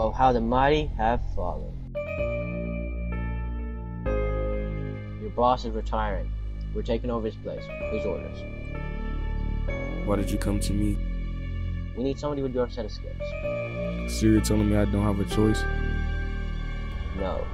Oh, how the mighty have fallen. Your boss is retiring. We're taking over his place. His orders. Why did you come to me? We need somebody with your set of skills. So you're telling me I don't have a choice? No.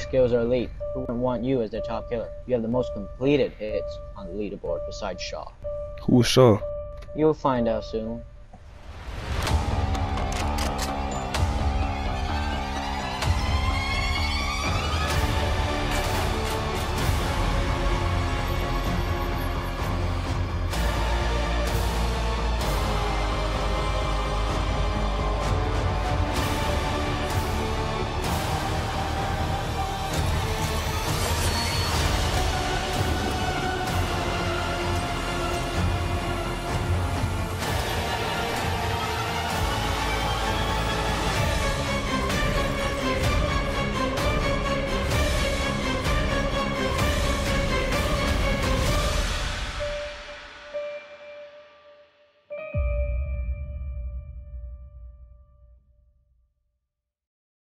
Skills are elite. Who wouldn't want you as their top killer? You have the most completed hits on the leaderboard besides Shaw. Who was Shaw? You'll find out soon.